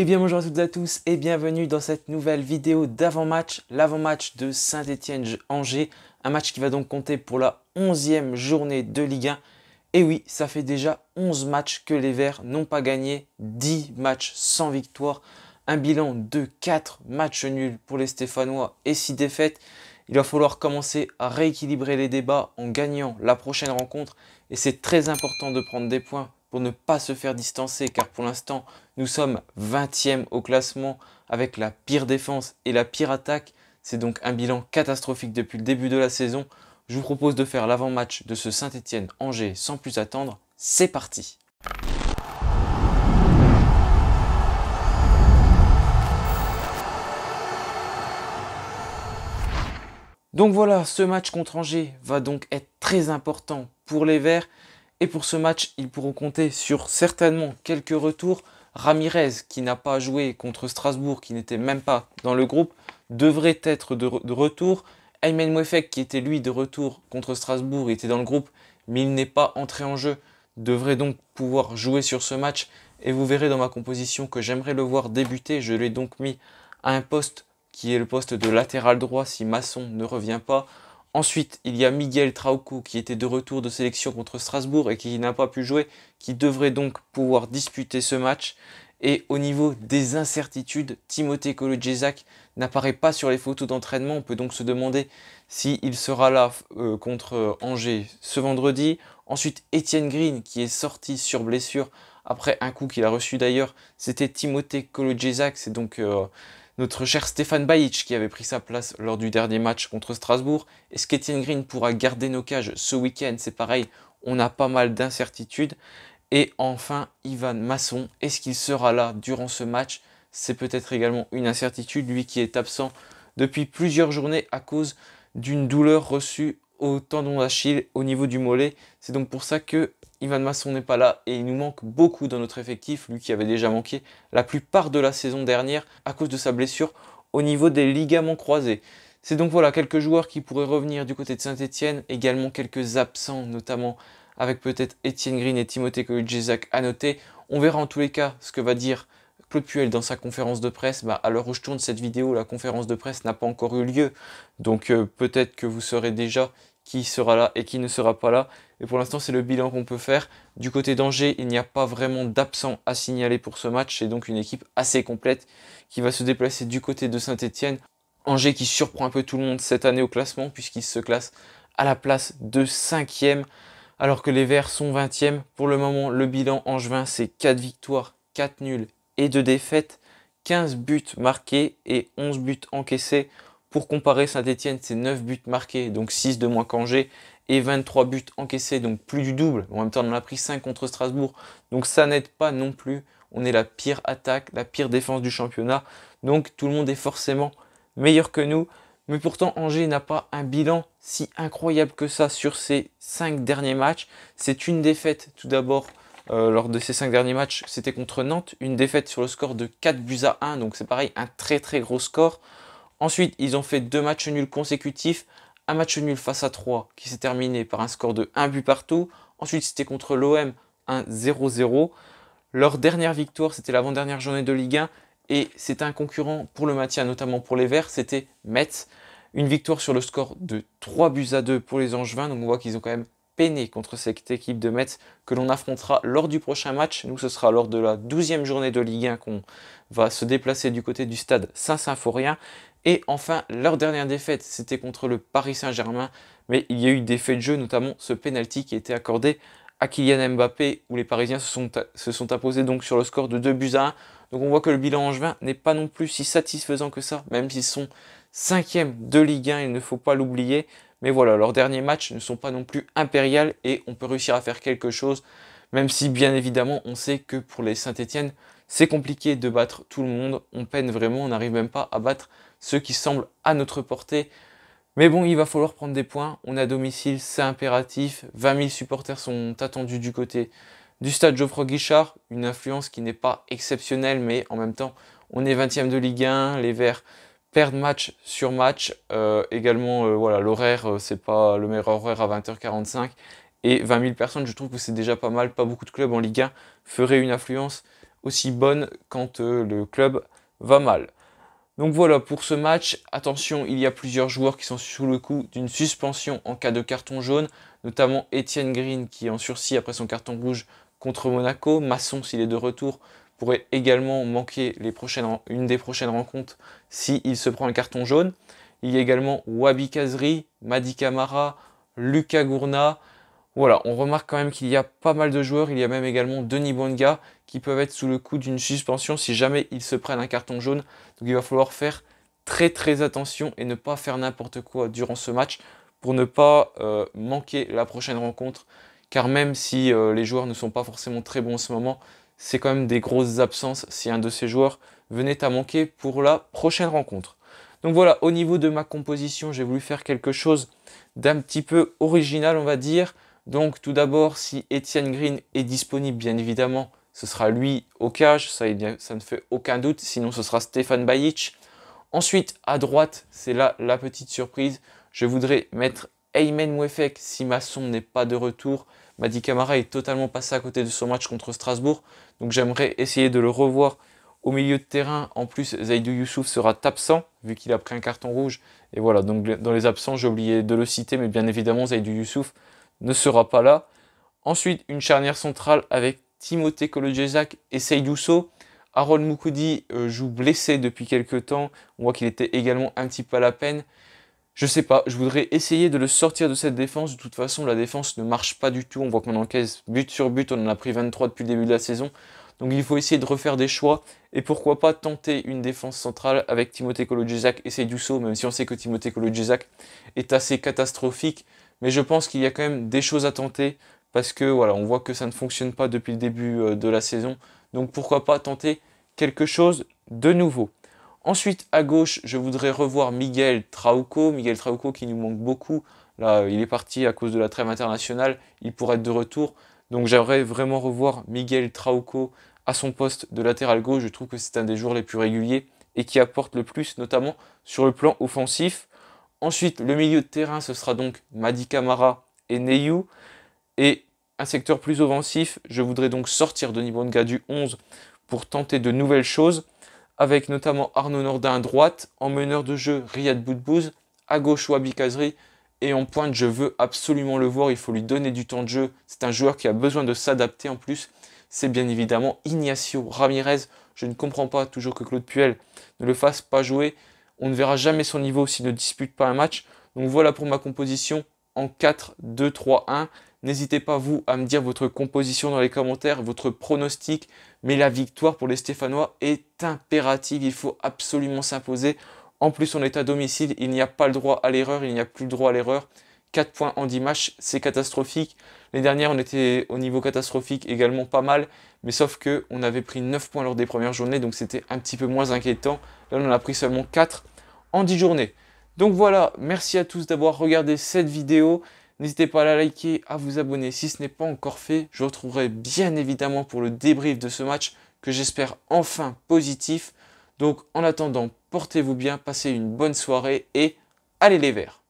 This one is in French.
Et bien bonjour à toutes et à tous et bienvenue dans cette nouvelle vidéo d'avant-match, l'avant-match de Saint-Étienne-Angers, un match qui va donc compter pour la 11e journée de Ligue 1. Et oui, ça fait déjà 11 matchs que les Verts n'ont pas gagné, 10 matchs sans victoire, un bilan de 4 matchs nuls pour les Stéphanois et 6 défaites. Il va falloir commencer à rééquilibrer les débats en gagnant la prochaine rencontre et c'est très important de prendre des points pour ne pas se faire distancer car pour l'instant nous sommes 20e au classement avec la pire défense et la pire attaque. C'est donc un bilan catastrophique depuis le début de la saison. Je vous propose de faire l'avant-match de ce Saint-Étienne-Angers sans plus attendre. C'est parti Donc voilà, ce match contre Angers va donc être très important pour les Verts. Et pour ce match, ils pourront compter sur certainement quelques retours. Ramirez, qui n'a pas joué contre Strasbourg, qui n'était même pas dans le groupe, devrait être de, retour. Aymen Mouefek, qui était lui de retour contre Strasbourg, était dans le groupe, mais il n'est pas entré en jeu, devrait donc pouvoir jouer sur ce match. Et vous verrez dans ma composition que j'aimerais le voir débuter. Je l'ai donc mis à un poste qui est le poste de latéral droit si Masson ne revient pas. Ensuite, il y a Miguel Trauco qui était de retour de sélection contre Strasbourg et qui n'a pas pu jouer, qui devrait donc pouvoir disputer ce match. Et au niveau des incertitudes, Timothée Kolodziejczak n'apparaît pas sur les photos d'entraînement. On peut donc se demander s'il sera là euh, contre Angers ce vendredi. Ensuite, Étienne Green qui est sorti sur blessure après un coup qu'il a reçu d'ailleurs. C'était Timothée Kolodziejczak, c'est donc euh, notre cher Stéphane Bajic qui avait pris sa place lors du dernier match contre Strasbourg. Est-ce qu'Etienne Green pourra garder nos cages ce week-end? C'est pareil, on a pas mal d'incertitudes. Et enfin, Ivan Masson, est-ce qu'il sera là durant ce match? C'est peut-être également une incertitude, lui qui est absent depuis plusieurs journées à cause d'une douleur reçue au tendon d'Achille au niveau du mollet. C'est donc pour ça que Ivan Masson n'est pas là et il nous manque beaucoup dans notre effectif, lui qui avait déjà manqué la plupart de la saison dernière à cause de sa blessure au niveau des ligaments croisés. C'est donc voilà quelques joueurs qui pourraient revenir du côté de Saint-Etienne, également quelques absents, notamment avec peut-être Etienne Green et Timothée Koudjezak à noter. On verra en tous les cas ce que va dire Claude Puel dans sa conférence de presse. Bah, à l'heure où je tourne cette vidéo, la conférence de presse n'a pas encore eu lieu. Donc euh, peut-être que vous saurez déjà qui sera là et qui ne sera pas là. Et pour l'instant, c'est le bilan qu'on peut faire. Du côté d'Angers, il n'y a pas vraiment d'absent à signaler pour ce match. C'est donc une équipe assez complète qui va se déplacer du côté de Saint-Etienne. Angers qui surprend un peu tout le monde cette année au classement puisqu'il se classe à la place de 5e alors que les Verts sont 20e. Pour le moment, le bilan angevin, c'est 4 victoires, 4 nuls et 2 défaites, 15 buts marqués et 11 buts encaissés. Pour comparer, Saint-Etienne, c'est 9 buts marqués, donc 6 de moins qu'Angers, et 23 buts encaissés, donc plus du double. En même temps, on en a pris 5 contre Strasbourg, donc ça n'aide pas non plus. On est la pire attaque, la pire défense du championnat, donc tout le monde est forcément meilleur que nous. Mais pourtant, Angers n'a pas un bilan si incroyable que ça sur ces 5 derniers matchs. C'est une défaite tout d'abord euh, lors de ces 5 derniers matchs, c'était contre Nantes, une défaite sur le score de 4 buts à 1, donc c'est pareil, un très très gros score. Ensuite, ils ont fait deux matchs nuls consécutifs. Un match nul face à 3 qui s'est terminé par un score de 1 but partout. Ensuite, c'était contre l'OM, un 0-0. Leur dernière victoire, c'était l'avant-dernière journée de Ligue 1. Et c'était un concurrent pour le maintien, notamment pour les Verts, c'était Metz. Une victoire sur le score de 3 buts à 2 pour les Angevins. Donc on voit qu'ils ont quand même contre cette équipe de Metz que l'on affrontera lors du prochain match. Nous, ce sera lors de la 12e journée de Ligue 1 qu'on va se déplacer du côté du stade Saint-Symphorien. Et enfin, leur dernière défaite, c'était contre le Paris Saint-Germain. Mais il y a eu des faits de jeu, notamment ce penalty qui a été accordé à Kylian Mbappé, où les Parisiens se sont, se sont imposés donc sur le score de 2 buts à 1. Donc on voit que le bilan angevin n'est pas non plus si satisfaisant que ça, même s'ils sont 5e de Ligue 1, il ne faut pas l'oublier. Mais voilà, leurs derniers matchs ne sont pas non plus impériales et on peut réussir à faire quelque chose, même si bien évidemment on sait que pour les Saint-Etienne, c'est compliqué de battre tout le monde, on peine vraiment, on n'arrive même pas à battre ceux qui semblent à notre portée. Mais bon, il va falloir prendre des points. On à domicile, c'est impératif. 20 000 supporters sont attendus du côté du stade Geoffroy Guichard. Une influence qui n'est pas exceptionnelle, mais en même temps, on est 20e de Ligue 1. Les Verts perdent match sur match. Euh, également, euh, voilà, l'horaire, euh, c'est pas le meilleur horaire à 20h45. Et 20 000 personnes, je trouve que c'est déjà pas mal. Pas beaucoup de clubs en Ligue 1 feraient une influence aussi bonne quand le club va mal. Donc voilà pour ce match. Attention, il y a plusieurs joueurs qui sont sous le coup d'une suspension en cas de carton jaune, notamment Etienne Green qui est en sursis après son carton rouge contre Monaco. Masson, s'il est de retour, pourrait également manquer les prochaines, une des prochaines rencontres s'il se prend un carton jaune. Il y a également Wabi Kazri, Madi Kamara, Lucas Gourna. Voilà, on remarque quand même qu'il y a pas mal de joueurs. Il y a même également Denis Bonga qui peuvent être sous le coup d'une suspension si jamais ils se prennent un carton jaune. Donc il va falloir faire très très attention et ne pas faire n'importe quoi durant ce match pour ne pas euh, manquer la prochaine rencontre. Car même si euh, les joueurs ne sont pas forcément très bons en ce moment, c'est quand même des grosses absences si un de ces joueurs venait à manquer pour la prochaine rencontre. Donc voilà, au niveau de ma composition, j'ai voulu faire quelque chose d'un petit peu original, on va dire. Donc tout d'abord, si Etienne Green est disponible, bien évidemment, ce sera lui au cage, ça, ne fait aucun doute. Sinon, ce sera Stéphane Bajic. Ensuite, à droite, c'est là la petite surprise. Je voudrais mettre Aymen Mouefek si Masson n'est pas de retour. Madi Camara est totalement passé à côté de son match contre Strasbourg. Donc j'aimerais essayer de le revoir au milieu de terrain, en plus, Zaidou Youssouf sera absent, vu qu'il a pris un carton rouge. Et voilà, donc dans les absents, j'ai oublié de le citer, mais bien évidemment, Zaidou Youssouf ne sera pas là. Ensuite, une charnière centrale avec Timothée Kolodjezak et Seydouso. Harold Moukoudi euh, joue blessé depuis quelques temps. On voit qu'il était également un petit peu à la peine. Je sais pas, je voudrais essayer de le sortir de cette défense. De toute façon, la défense ne marche pas du tout. On voit qu'on encaisse but sur but. On en a pris 23 depuis le début de la saison. Donc il faut essayer de refaire des choix et pourquoi pas tenter une défense centrale avec Timothée Kolodjizak et Seydouso, même si on sait que Timothée Kolodjizak est assez catastrophique. Mais je pense qu'il y a quand même des choses à tenter parce que voilà, on voit que ça ne fonctionne pas depuis le début euh, de la saison. Donc pourquoi pas tenter quelque chose de nouveau. Ensuite, à gauche, je voudrais revoir Miguel Trauco. Miguel Trauco qui nous manque beaucoup. Là, il est parti à cause de la trêve internationale. Il pourrait être de retour. Donc j'aimerais vraiment revoir Miguel Trauco à son poste de latéral gauche. Je trouve que c'est un des joueurs les plus réguliers et qui apporte le plus, notamment sur le plan offensif. Ensuite, le milieu de terrain, ce sera donc Madi Camara et Neyou. Et un secteur plus offensif, je voudrais donc sortir de Nibonga du 11 pour tenter de nouvelles choses, avec notamment Arnaud Nordin à droite, en meneur de jeu Riyad Boudbouz, à gauche Wabi Kazri, et en pointe, je veux absolument le voir, il faut lui donner du temps de jeu. C'est un joueur qui a besoin de s'adapter en plus c'est bien évidemment Ignacio Ramirez. Je ne comprends pas toujours que Claude Puel ne le fasse pas jouer. On ne verra jamais son niveau s'il ne dispute pas un match. Donc voilà pour ma composition en 4-2-3-1. N'hésitez pas vous à me dire votre composition dans les commentaires, votre pronostic. Mais la victoire pour les Stéphanois est impérative. Il faut absolument s'imposer. En plus, on est à domicile. Il n'y a pas le droit à l'erreur. Il n'y a plus le droit à l'erreur. 4 points en 10 matchs, c'est catastrophique. Les dernières, on était au niveau catastrophique également pas mal, mais sauf que on avait pris 9 points lors des premières journées, donc c'était un petit peu moins inquiétant. Là, on en a pris seulement 4 en 10 journées. Donc voilà, merci à tous d'avoir regardé cette vidéo. N'hésitez pas à la liker, à vous abonner si ce n'est pas encore fait. Je vous retrouverai bien évidemment pour le débrief de ce match que j'espère enfin positif. Donc en attendant, portez-vous bien, passez une bonne soirée et allez les verts